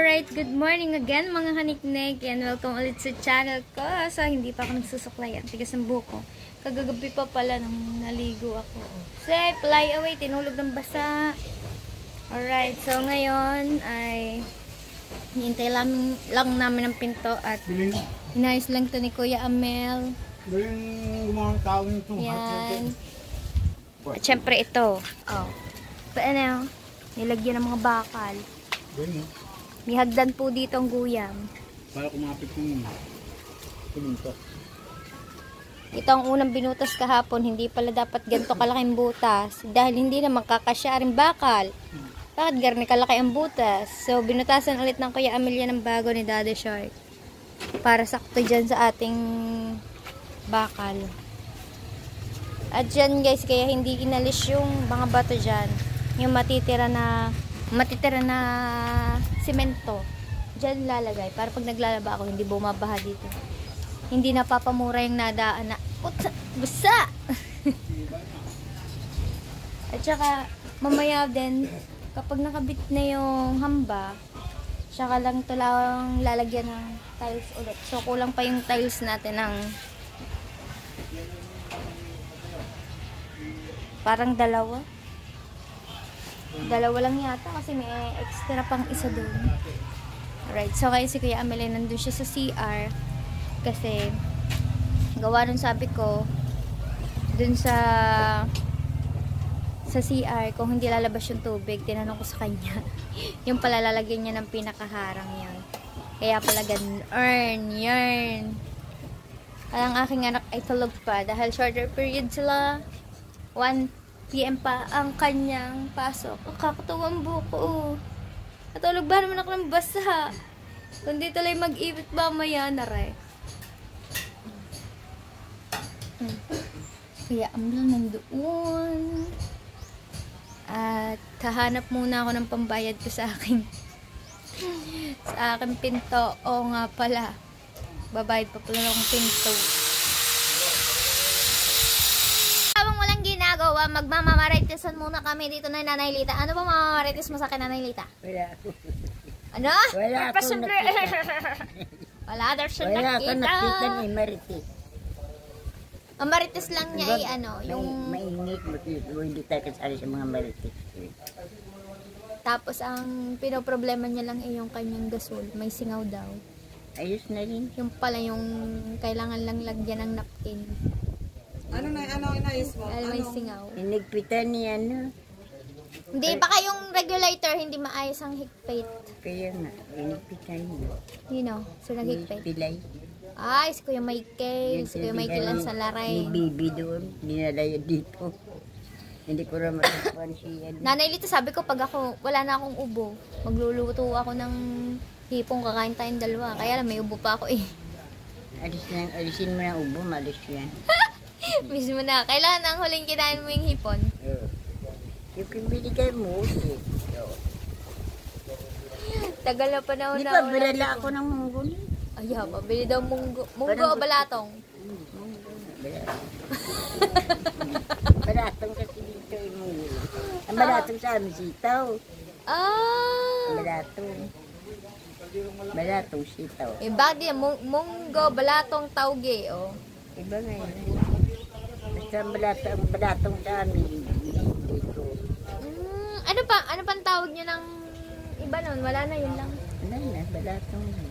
Alright, good morning again mga haniknek and welcome ulit sa channel ko. So, hindi pa ako nagsusuklay. Ang tigas ng buko. Kagagabi pa pala nang naligo ako. Say, fly away. Tinulog ng basa. Alright, so ngayon ay hintay lang, lang namin ang pinto at inayos lang to ni Kuya Amel. biling gumawang tao nito. Yan. At syempre ito. Oh. Paano? Nilagyan ng mga bakal. Biling, May hagdan po dito ang guyam. para kumapit yung pumunto. Ito ang unang binutas kahapon, hindi pala dapat ganito kalaking butas. Dahil hindi naman kakasya rin bakal. Bakit garni kalaki ang butas? So, binutasan ulit ng Kuya Amelia ng bago ni Daddy Shark. Para sakto dyan sa ating bakal. At dyan guys, kaya hindi inalis yung mga bato dyan. Yung matitira na, matitira na simento. Dyan lalagay. Para pag naglalaba ako, hindi bumabaha dito hindi napapamura yung nadaan na Utsa, busa! At saka, mamaya din, kapag nakabit na yung hamba, saka lang ito lang lalagyan ng tiles ulit. So, kulang pa yung tiles natin ng parang dalawa. Dalawa lang yata kasi may extra pang isa doon. Alright, so kaya si Kuya Amelie nandun siya sa CR kasi gawa nun sabi ko dun sa sa CR kung hindi lalabas yung tubig tinanong ko sa kanya. Yung pala lalagyan niya ng pinakaharang yun kaya pala ganun. Earn yarn ang aking anak ay tulog pa dahil shorter period sila. 1 PM pa ang kanyang pasok ang kakatuwang buko natulog ba naman ako ng basa kundi tuloy mag-ibit mamaya na rin Kaya Amel nandoon. At hahanap muna ako ng pambayad ko sa aking sa aking pinto. O nga pala. Babayad pa pala akong pinto. Habang walang ginagawa, magmamamaritisan muna kami dito na Nanay Lita. Ano ba mamamaritis mo sa akin, Nanay Lita? Wala. Ano? Wala akong Pasimple. Wala daw siya Wala akong nakita nakita. ni Marites. Ang marites lang niya ay ano, yung mainit, mo hindi tayo kasali sa mga Marites. Tapos ang pinoproblema niya lang ay yung kanyang gasol. May singaw daw. Ayos na rin. Yung pala yung kailangan lang lagyan ng napkin. Ano na, ano inayos mo? Dahil may singaw. Inigpitan ni ano. Hindi, baka yung regulator hindi maayos ang higpit. Kaya nga, inigpitan niya. You know, so naghigpit. pilay. Ay, si Kuya Michael. Si Kuya Michael ang sa Ni. Bibi doon. Dinala yun dito. Hindi ko na matapuan si ano. Nanay Lito, sabi ko pag ako, wala na akong ubo, magluluto ako ng hipong kakain tayong dalawa. Kaya lang, may ubo pa ako eh. Alis na, alisin mo na ubo, malis yan. Mismo na. Kailan ang huling kinain mo yung hipon? Oo. Yung pinibigay mo, eh. Oo. Tagal na panahon Di na ba, wala bilala hipon. ako ng munggo niya. Ay, ha, mabili daw munggo. Munggo o Parang- balatong? Balatong kasi dito yung munggo. Ang balatong sa amin sitaw. Ah! Balatong. Balatong sitaw. Eh, bakit yan? Munggo, balatong, tauge, oh. Iba nga yun. Basta ang balatong, sa amin dito. Mm, ano pa? Ano pang tawag niyo ng iba nun? Wala na, yun lang. Wala na, balatong na.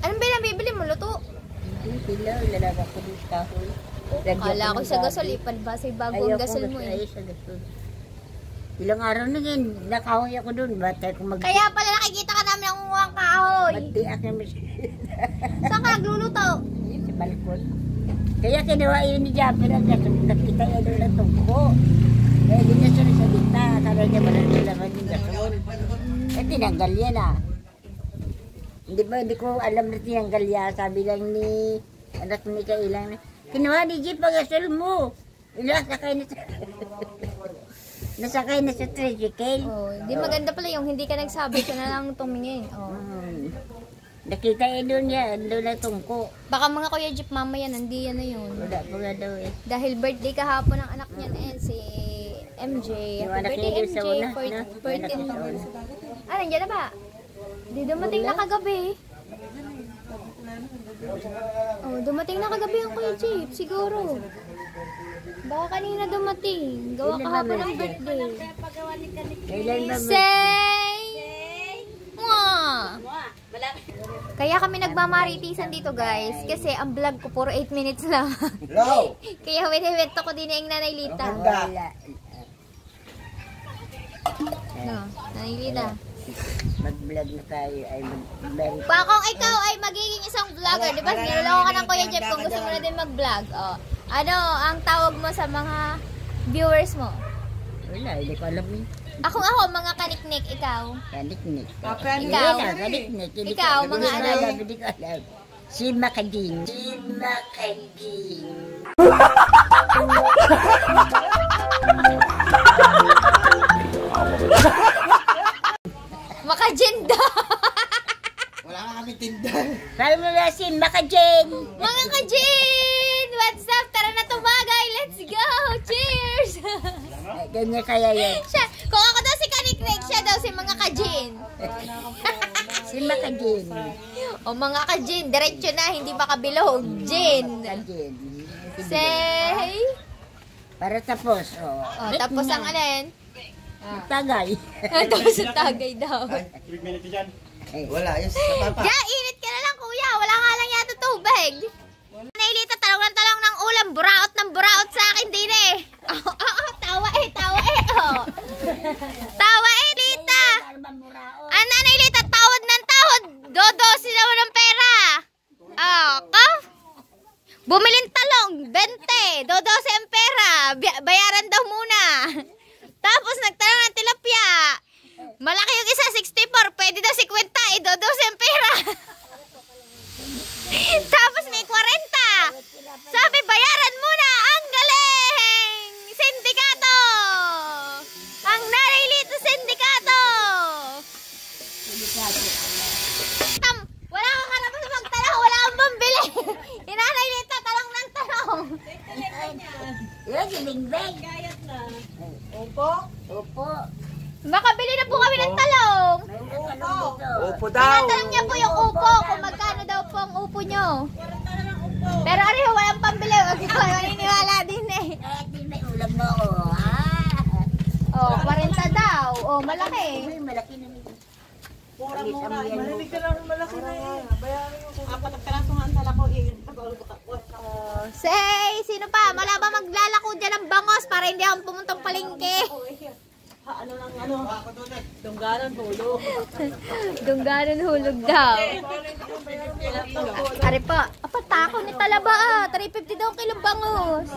Anong bilang bibili mo? Luto? Hindi, sila, lalaga ko sa kahoy. Lagyan Kala ko sa gasol, ipalbasa yung bago Ayaw ang ko gasol mo eh. ayaw sa gasol. Ilang araw na yun, nakahoy ako doon. Bata ko mag... Kaya pala nakikita ka namin ang umuwang kahoy. Mati ako mas... Saan ka nagluluto? sa balkon. Kaya kinuha yun ni Japper ang gasol. Nakita doon ang tungko. Kaya di niya siya sa gitna. Kala niya wala nilaman yung gasol. Eh, tinanggal yan ah. Hindi ba, hindi ko alam na tinanggal yan. Sabi lang ni anak ni Kailang na, kinuha ni Jeep ang gasol mo. Ilang sakay na sa... Nasakay na sa tricycle. Oh, di maganda pala yung hindi ka nagsabi, siya na lang tumingin. Oh. Nakita eh doon yan, doon na tungko. Baka mga Kuya Jeep mamaya, nandiyan na yun. Wala pa nga daw eh. Dahil birthday kahapon ng anak niya na si MJ. Yung anak niya doon sa una, for no? 14 Anak niya sa una. nandiyan na ba? Di dumating na kagabi. Oh, dumating na kagabi ang Kuya Jeep, siguro. Baka kanina dumating. Gawa kahapon ng birthday. Kailan ba Say! Kaya kami nagmamaritisan dito guys. Kasi ang vlog ko puro 8 minutes lang. Hello! Kaya wait-wait ko din yung nanay Lita. Wala. No, nanay Lita. Mag-vlog na tayo ay mag-vlog. Pa kung ikaw ay magiging isang vlogger, di ba? Niloloko ka ng Kuya Jeff kung gusto mo na din mag-vlog. Oh. Ano ang tawag mo sa mga viewers mo? Wala, hindi ko alam eh. Ako ako, mga kaniknik, ikaw. Kaniknik. Apen, Ikaw. Kaniknik. Hindi ko- Ikaw, mga hindi ko ano? alam, Hindi ko alam. Si Makading. Si Makading. Makagenda! Wala nga kami tinda. Sabi mo na si Makading. mga kajin! What's up? Tara na tumagay! Let's go! Cheers! Ganyan kaya yan. siya, mga kajin. Si Makading. O mga kajin, diretso na, hindi makabilog. Jin! Say! Para tapos. Oh. O, tapos ang alin? Tagay. tapos ang tagay daw. Wala, yung sa papa. Ya, init ka na lang kuya. Wala nga lang yata tubig. Nailita, talong ng talong ng ulam. Buraot ng buraot sa akin din eh. Oh, oh, oh, tawa eh, tawa eh. Oh. Tawa eh, Lita. Ang nanay Lita, tawad ng tawad. Dodo, sila mo ng pera. Oh, ka? Bumiling talong, 20. Dodo ang pera. Bayaran daw muna. Tapos nagtanong ng tilapia. Malaki yung isa, 64. Pwede daw 50. Idodo sa ang pera. Tapos may 40. Sabi, bayaran muna. Ang galing! Sindikato! Ang narilito sindikato! Tam, wala kang karapos magtanong. Wala kang pambili. Inanay nito, talong ng talong. Yan, si Bingbang. Opo? Opo. Makabili na po kami ng talong. May ano dito. Opo Tinatanong niya po yung upo, kung magkano daw po ang upo nyo. Pero ano yung walang pambili, wag ko maniniwala din eh. Eh, di may ulam na ako. Ah. Oh, 40 daw. Oh, malaki. Ay, malaki na nito. Mura mura. mo. Marinig ka lang malaki na eh. Bayaran mo apat ang peraso nga ang tala ko. Eh, Oh, say, sino pa? Wala ba maglalako dyan ng bangos para hindi ako pumuntong palengke? Ha, ano lang ano. Tunggalan tulo. Dungganan hulog daw. Ari pa, apa takaw ni Talaba ah. 350 daw ang kilong bangos.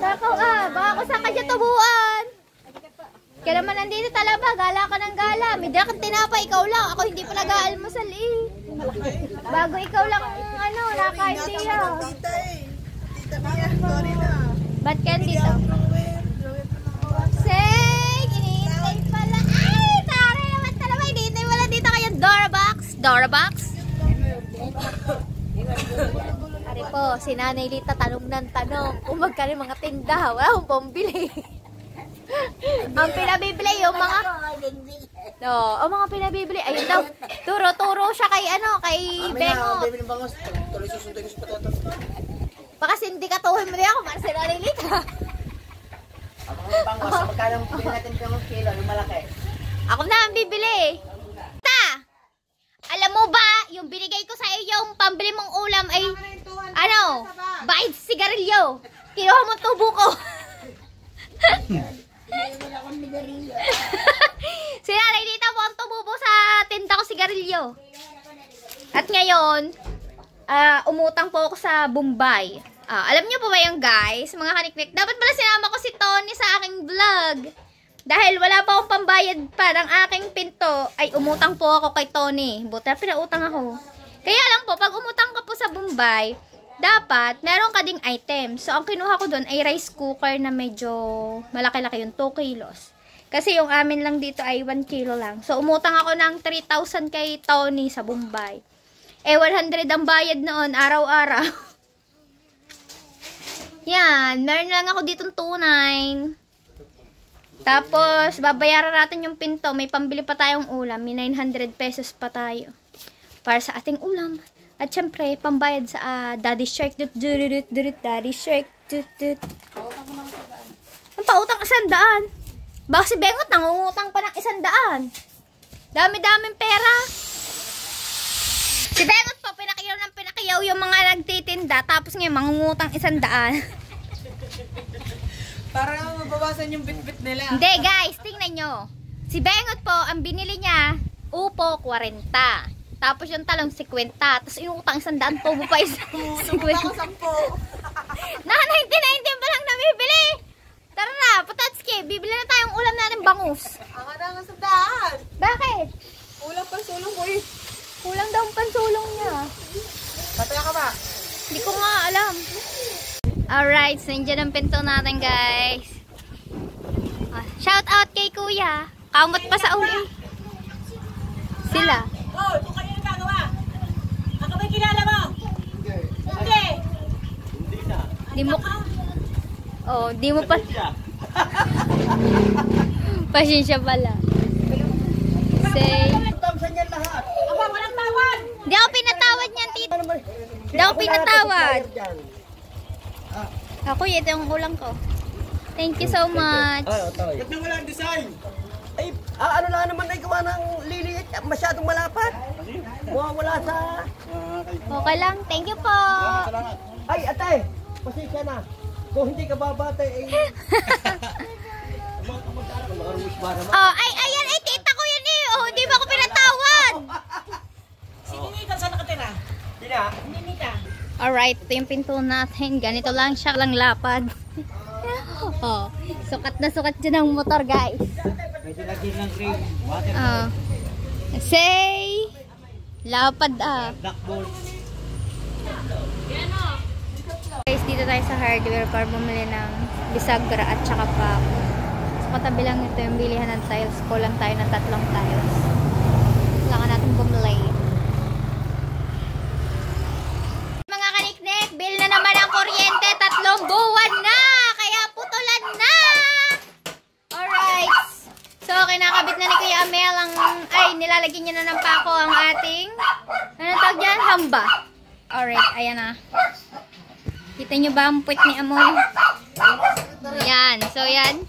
Takaw ah, baka ako saan ka dyan tubuan. Kaya naman nandito Talaba, gala ka ng gala. May dala kang tinapay, ikaw lang. Ako hindi pa nag-aalmusal eh. Bago ikaw lang, ano, nakain siya. Tita eh. Tita Mia, sorry na. Ba't ka dito? Say, iniintay pala. Ay, tari naman talaga. Iniintay pala dito kayong Dorabox. Dorabox? Ari po, si Nanay Lita tanong ng tanong kung magkano mga tinda. Wala akong pambili. Ang pinabibili yung mga... No, ang mga pinabibili. Ayun daw, turo-turo siya kay ano, kay Bengo. Baby ng bangos. Tuloy susunod yung patoto. Baka sindikatuhin mo din ako para si Nanay Lita. Ang mga bangos, magkano ang bili natin ng kilo, yung malaki. Ako na ang bibili. Alam mo ba, yung binigay ko sa iyo, yung pambili mong ulam ay, ano, bayad sigarilyo. Kinuha mo tubo ko. Nigarilyo. Sinalay dito po ang tubo po sa tinda ko sigarilyo. At ngayon, ah, umutang po ako sa Bombay. Ah, alam niyo po ba yung guys, mga kaniknik, dapat pala sinama ko si Tony sa aking vlog. Dahil wala pa akong pambayad pa ng aking pinto, ay umutang po ako kay Tony. Buta, pinautang ako. Kaya lang po, pag umutang ka po sa Bombay, dapat meron ka ding item. So, ang kinuha ko doon ay rice cooker na medyo malaki-laki yung 2 kilos. Kasi yung amin lang dito ay 1 kilo lang. So, umutang ako ng 3,000 kay Tony sa Bombay. Eh, 100 ang bayad noon, araw-araw. Yan, meron lang ako ditong 2,9. Tapos, babayaran natin yung pinto. May pambili pa tayong ulam. May 900 pesos pa tayo. Para sa ating ulam. At syempre, pambayad sa ah, Daddy Shark. Dut, dut, dut, Daddy Shark. Dut. Ang pautang isang daan. Baka si Bengot nangungutang pa ng isang daan. Dami-daming pera. Si Bengot po, pinakiyaw ng pinakiyaw yung mga nagtitinda. Tapos ngayon, mangungutang isang daan. Para mabawasan yung bit-bit nila. Hindi guys, tingnan nyo. Si Bengot po, ang binili niya, upo 40. Tapos yung talong 50. Tapos inutang isang daan, tubo pa isa. Sumunod ako 10. Na, 1919 pa lang nabibili. Tara na, Patatski, bibili na tayong ulam natin bangus. Ang nga nga sa daan. Bakit? Ulang pa sulong ko eh. Kulang daw ang pansulong niya. Pataya ka ba? Hindi ko nga alam. Alright, so nandiyan ang pinto natin guys. Ah, shout out kay kuya. Kamot pa sa uli. Sila. Oh, ito kayo nagkagawa. Ako ba kilala mo? Hindi. Di mo... Oh, di mo pa... Pasensya pala. Say... Di ako pinatawad niyan, tito. Di ako pinatawad. Ako, ito yung ulam ko. Thank you so much. Ay, otoy. Ba't nang walang design? Ay, ah, ano lang naman ay gawa ng liliit. Masyadong malapad. Mawawala sa... Okay lang. Thank you po. Ay, ate! Pasensya na. Kung hindi ka babate, eh... Oh, ay, ayan, ay, tita ko yun eh. Oh, hindi ba ako pinatawad? Si Ninita saan nakatira? Sina? Ninita. Alright, ito yung pinto natin. Ganito lang siya lang lapad. oh, sukat na sukat dyan ang motor, guys. Oh. Say, lapad ah. Guys, dito tayo sa hardware para bumili ng bisagra at saka pako. Sa katabi lang ito yung bilihan ng tiles. Kulang tayo ng tatlong tiles. Kailangan natin bumili. Mga kaniknek, bill na naman ang kuryente. Tatlong buwan na! Kaya putulan na! Alright. So, kinakabit na ni Kuya Amel ang, ay, nilalagyan niya na ng pako ang ating, ano tawag dyan? Hamba. Alright, ayan na. Kita nyo ba ang puwit ni Amon? Yan. So, yan.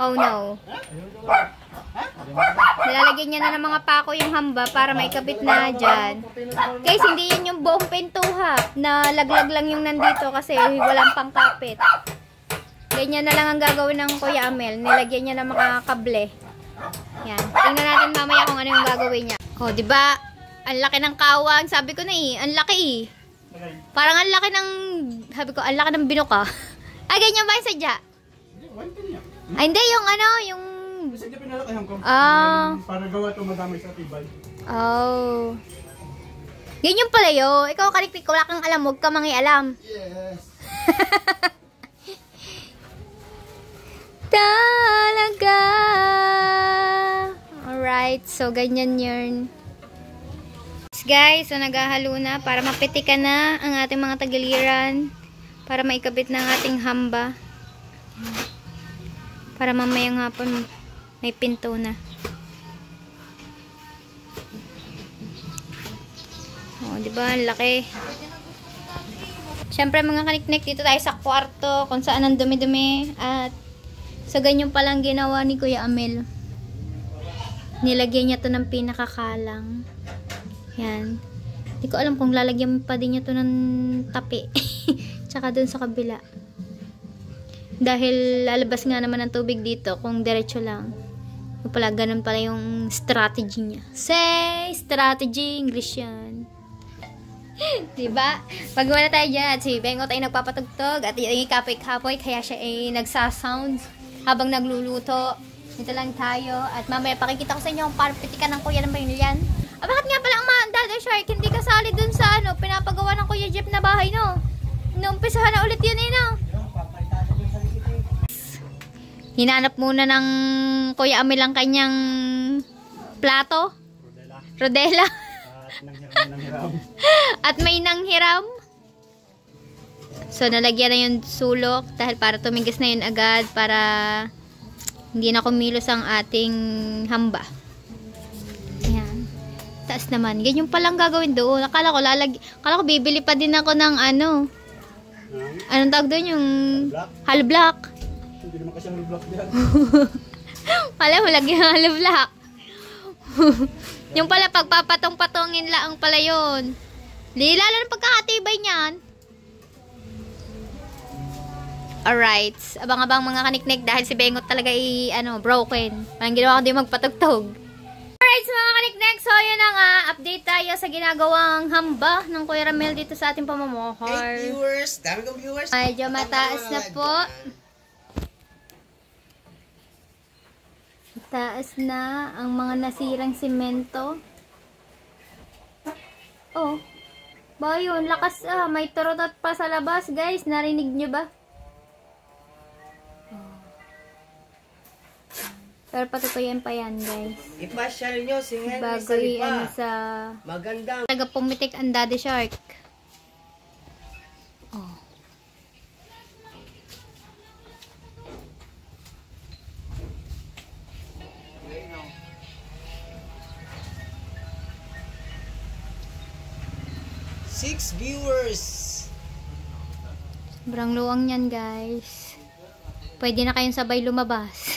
Oh, no. Nilalagyan niya na ng mga pako yung hamba para maikabit na dyan. Guys, hindi yan yung buong pintuha na laglag lang yung nandito kasi walang pangkapit. Ganyan na lang ang gagawin ng Kuya Amel. Nilagyan niya ng mga kable. Yan. Tingnan natin mamaya kung ano yung gagawin niya. Oh, di ba? Ang laki ng kawang. Sabi ko na eh. Ang laki eh. Parang ang laki ng, sabi ko, ang laki ng binuka. ah, ganyan ba yung sadya? Ay, hindi, yung ano, yung, di pinalakayan ko. ah, Para gawa ito madamay sa tibay. oh. Ganyan pala yun. Ikaw, kaliktik, wala kang alam, huwag ka mangialam. Yes. Talaga. Alright, so ganyan yun. Guys, so naghahalo na para mapitikan na ang ating mga tagiliran para maikabit na ang ating hamba. Para mamayang hapon may pinto na. Oh, di ba? Ang laki. Siyempre mga kaniknik dito tayo sa kwarto kung saan ang dumi-dumi at sa ganyan palang ginawa ni Kuya Amel. Nilagyan niya to ng pinakakalang. Yan. Hindi ko alam kung lalagyan pa din niya to ng tapi. Tsaka dun sa kabila. Dahil lalabas nga naman ng tubig dito kung diretso lang. Yung pala, ganun pala yung strategy niya. Say, strategy, English yan. diba? Pagawa na tayo dyan. At si Bengo tayo nagpapatugtog. At yung kapoy-kapoy, kaya siya ay nagsasound habang nagluluto. Dito lang tayo. At mamaya pakikita ko sa inyo kung paano pitikan ng kuya ng yan. Ah, bakit nga pala ang Dada Shark hindi kasali dun sa ano, pinapagawa ng Kuya Jeff na bahay, no? Inuumpisahan na ulit yun, eh, no? Hinanap muna ng Kuya Amil ang kanyang plato. Rodela. At may nanghiram. So, nalagyan na yung sulok dahil para tumigis na yun agad para Hindi na kumilos ang ating hamba. Taas naman. Ganyan palang gagawin doon. Akala ko lalag... Akala ko bibili pa din ako ng ano. Anong tawag doon? Yung hollow block. Hindi naman kasi ang block diyan. Kala mo lagi yung hollow block. yung pala pagpapatong-patongin lang pala yun. Di, lalo na pagkakatibay niyan. Alright. Abang-abang mga kaniknik dahil si Bengot talaga i, ano, broken. Parang ginawa ko din magpatugtog. Alright, mga kaniknek. So, yun na nga. Update tayo sa ginagawang hamba ng Kuya Ramel dito sa ating pamamohor. Eight viewers. Dami kong viewers. Medyo mataas na po. Taas na ang mga nasirang simento. Oh. Ba yun, lakas ah. May turotot pa sa labas, guys. Narinig nyo ba? Pero patutuyan pa yan, guys. Ipasyal nyo si Henry Bago i ano Salipa. sa... Magandang Talaga pumitik ang daddy shark. Oh. six viewers. Sobrang luwang yan, guys. Pwede na kayong sabay lumabas.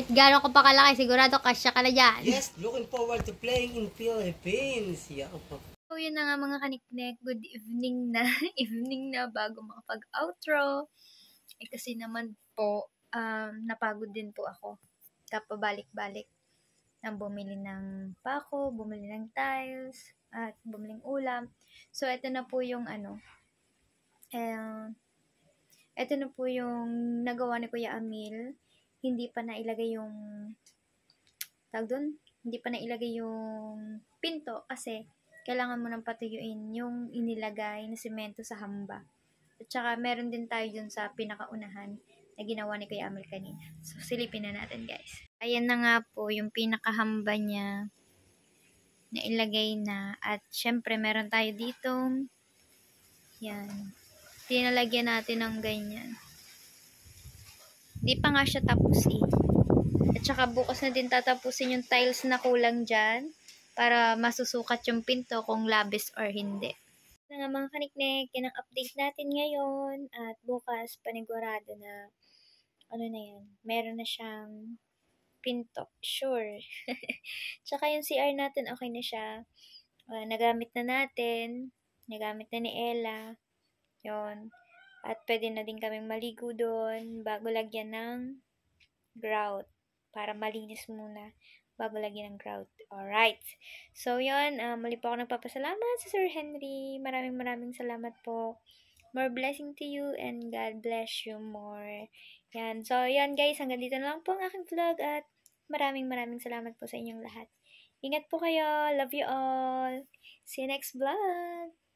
Kahit gano'n ko pa kalaki, sigurado kasya ka na dyan. Yes, looking forward to playing in Philippines. Yeah. So, yun na nga mga kaniknek. Good evening na. evening na bago makapag-outro. Eh, kasi naman po, um, napagod din po ako. Tapos balik-balik nang bumili ng pako, bumili ng tiles, at bumili ng ulam. So, ito na po yung ano, eh, ito na po yung nagawa ni Kuya Amil. Hindi pa nailagay yung, tawag doon, hindi pa nailagay yung pinto kasi kailangan mo nang patuyuin yung inilagay na semento sa hamba. At saka meron din tayo dun sa pinakaunahan na ginawa ni Kuya Amel kanina. So, silipin na natin guys. Ayan na nga po yung pinakahamba niya na ilagay na. At syempre meron tayo dito. Yan. Tinalagyan natin ng ganyan. Di pa nga siya tapos eh. At saka bukas na din tatapusin yung tiles na kulang dyan para masusukat yung pinto kung labis or hindi. Na nga mga kaniknek, yan ang update natin ngayon at bukas panigurado na ano na yan, meron na siyang pinto, sure. Tsaka yung CR natin, okay na siya. Ah, nagamit na natin, nagamit na ni Ella. Yon. At pwede na din kaming maligo doon bago lagyan ng grout para malinis muna bago lagyan ng grout. Alright. So, yun. Uh, muli po ako nagpapasalamat sa Sir Henry. Maraming maraming salamat po. More blessing to you and God bless you more. Yan. So, yan guys. Hanggang dito na lang po ang aking vlog at maraming maraming salamat po sa inyong lahat. Ingat po kayo. Love you all. See you next vlog.